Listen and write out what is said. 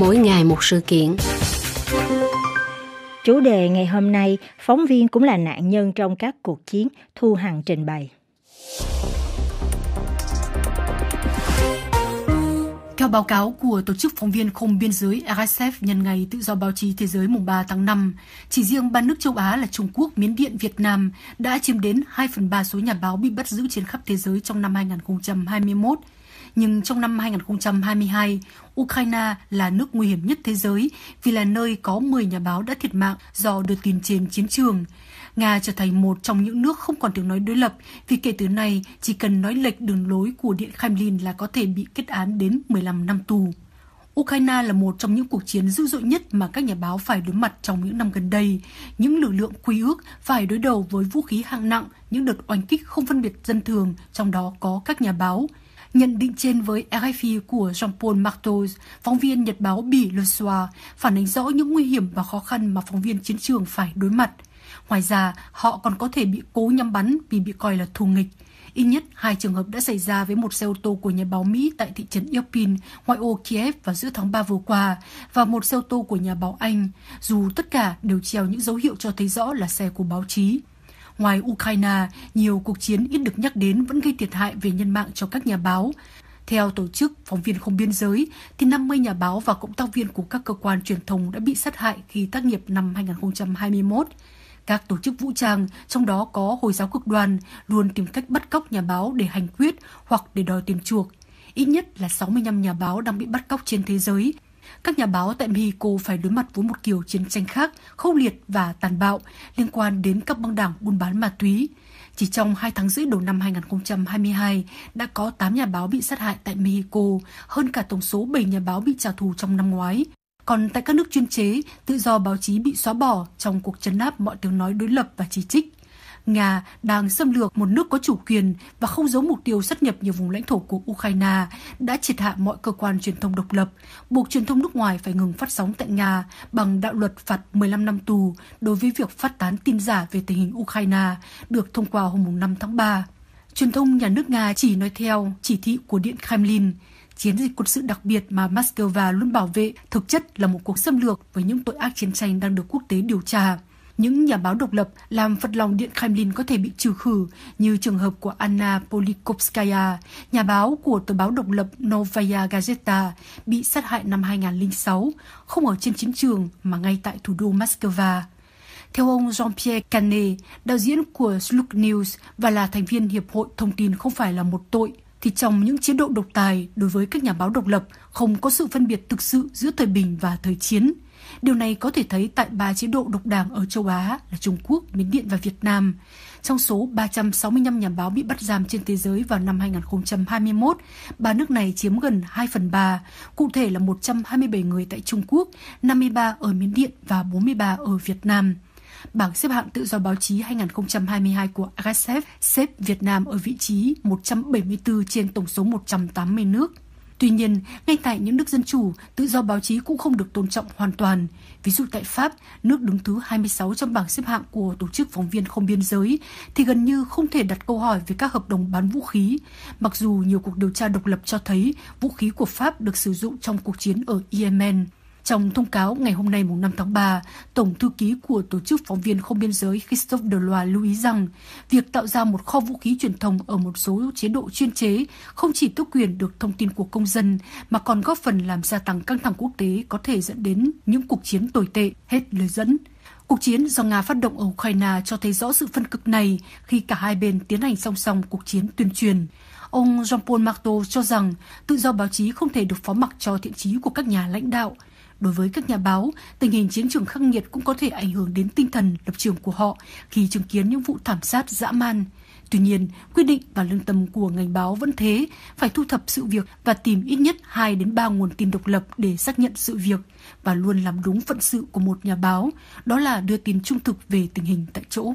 mỗi ngày một sự kiện. Chủ đề ngày hôm nay, phóng viên cũng là nạn nhân trong các cuộc chiến, Thu Hằng trình bày. Theo báo cáo của Tổ chức Phóng viên Không Biên giới RSF nhân ngày Tự do báo chí thế giới mùng 3 tháng 5, chỉ riêng ba nước châu Á là Trung Quốc, Miến Điện, Việt Nam đã chiếm đến 2 phần 3 số nhà báo bị bắt giữ trên khắp thế giới trong năm 2021. Nhưng trong năm 2022, Ukraine là nước nguy hiểm nhất thế giới vì là nơi có 10 nhà báo đã thiệt mạng do đưa tin trên chiến trường. Nga trở thành một trong những nước không còn tiếng nói đối lập vì kể từ nay chỉ cần nói lệch đường lối của Điện Kremlin là có thể bị kết án đến 15 năm tù. Ukraine là một trong những cuộc chiến dữ dội nhất mà các nhà báo phải đối mặt trong những năm gần đây. Những lực lượng quy ước phải đối đầu với vũ khí hạng nặng, những đợt oanh kích không phân biệt dân thường, trong đó có các nhà báo. Nhận định trên với RFI của Jean-Paul Martos, phóng viên nhật báo Bỉ Le Soir, phản ánh rõ những nguy hiểm và khó khăn mà phóng viên chiến trường phải đối mặt. Ngoài ra, họ còn có thể bị cố nhắm bắn vì bị coi là thù nghịch. Ít nhất hai trường hợp đã xảy ra với một xe ô tô của nhà báo Mỹ tại thị trấn Irpin, ngoại ô Kiev vào giữa tháng 3 vừa qua, và một xe ô tô của nhà báo Anh, dù tất cả đều treo những dấu hiệu cho thấy rõ là xe của báo chí. Ngoài Ukraine, nhiều cuộc chiến ít được nhắc đến vẫn gây thiệt hại về nhân mạng cho các nhà báo. Theo tổ chức Phóng viên Không Biên Giới, thì 50 nhà báo và cộng tác viên của các cơ quan truyền thông đã bị sát hại khi tác nghiệp năm 2021. Các tổ chức vũ trang, trong đó có Hồi giáo cực đoan, luôn tìm cách bắt cóc nhà báo để hành quyết hoặc để đòi tiền chuộc. Ít nhất là 65 nhà báo đang bị bắt cóc trên thế giới. Các nhà báo tại Mexico phải đối mặt với một kiểu chiến tranh khác, khốc liệt và tàn bạo liên quan đến các băng đảng buôn bán ma túy. Chỉ trong 2 tháng rưỡi đầu năm 2022, đã có 8 nhà báo bị sát hại tại Mexico, hơn cả tổng số 7 nhà báo bị trả thù trong năm ngoái. Còn tại các nước chuyên chế, tự do báo chí bị xóa bỏ trong cuộc chấn áp mọi tiếng nói đối lập và chỉ trích. Nga đang xâm lược một nước có chủ quyền và không giấu mục tiêu sát nhập nhiều vùng lãnh thổ của Ukraine đã triệt hạ mọi cơ quan truyền thông độc lập, buộc truyền thông nước ngoài phải ngừng phát sóng tại Nga bằng đạo luật phạt 15 năm tù đối với việc phát tán tin giả về tình hình Ukraine được thông qua hôm 5 tháng 3. Truyền thông nhà nước Nga chỉ nói theo chỉ thị của Điện Kremlin, chiến dịch quân sự đặc biệt mà Moscow luôn bảo vệ thực chất là một cuộc xâm lược với những tội ác chiến tranh đang được quốc tế điều tra. Những nhà báo độc lập làm phật lòng Điện Kremlin có thể bị trừ khử như trường hợp của Anna Polikovskaya, nhà báo của tờ báo độc lập Novaya Gazeta, bị sát hại năm 2006, không ở trên chiến trường mà ngay tại thủ đô Moscow. Theo ông Jean-Pierre Canet, đạo diễn của Slug News và là thành viên Hiệp hội Thông tin không phải là một tội, thì trong những chế độ độc tài đối với các nhà báo độc lập không có sự phân biệt thực sự giữa thời bình và thời chiến. Điều này có thể thấy tại ba chế độ độc đảng ở châu Á là Trung Quốc, Miến Điện và Việt Nam. Trong số 365 nhà báo bị bắt giam trên thế giới vào năm 2021, ba nước này chiếm gần 2 phần 3, cụ thể là 127 người tại Trung Quốc, 53 ở Miến Điện và 43 ở Việt Nam. Bảng xếp hạng tự do báo chí 2022 của RSF xếp Việt Nam ở vị trí 174 trên tổng số 180 nước. Tuy nhiên, ngay tại những nước dân chủ, tự do báo chí cũng không được tôn trọng hoàn toàn. Ví dụ tại Pháp, nước đứng thứ 26 trong bảng xếp hạng của Tổ chức Phóng viên Không Biên Giới, thì gần như không thể đặt câu hỏi về các hợp đồng bán vũ khí, mặc dù nhiều cuộc điều tra độc lập cho thấy vũ khí của Pháp được sử dụng trong cuộc chiến ở Yemen. Trong thông cáo ngày hôm nay mùng 5 tháng 3, Tổng thư ký của Tổ chức Phóng viên Không Biên giới Christophe Deloitte lưu ý rằng việc tạo ra một kho vũ khí truyền thông ở một số chế độ chuyên chế không chỉ tước quyền được thông tin của công dân mà còn góp phần làm gia tăng căng thẳng quốc tế có thể dẫn đến những cuộc chiến tồi tệ, hết lời dẫn. Cuộc chiến do Nga phát động ở Ukraine cho thấy rõ sự phân cực này khi cả hai bên tiến hành song song cuộc chiến tuyên truyền. Ông Jean-Paul Marteau cho rằng tự do báo chí không thể được phó mặc cho thiện chí của các nhà lãnh đạo – Đối với các nhà báo, tình hình chiến trường khắc nghiệt cũng có thể ảnh hưởng đến tinh thần lập trường của họ khi chứng kiến những vụ thảm sát dã man. Tuy nhiên, quyết định và lương tâm của ngành báo vẫn thế, phải thu thập sự việc và tìm ít nhất 2 đến 3 nguồn tin độc lập để xác nhận sự việc và luôn làm đúng phận sự của một nhà báo, đó là đưa tin trung thực về tình hình tại chỗ.